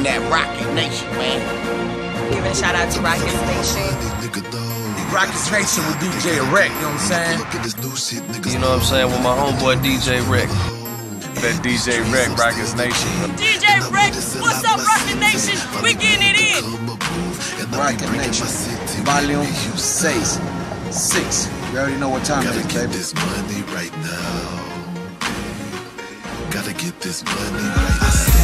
representing that Rocket Nation, man. Giving a shout out to Rocket Nation. Rocket Nation with DJ Wrekk, you know what I'm saying? You know what I'm saying? With my homeboy DJ Wrekk. That DJ Wrekk, Rockets Nation. DJ Wrekk, what's up, Rocket Nation? We getting it in. Rocket Nation, volume 6. 6. You already know what time it is, baby. this money right now. Gotta get this money right now.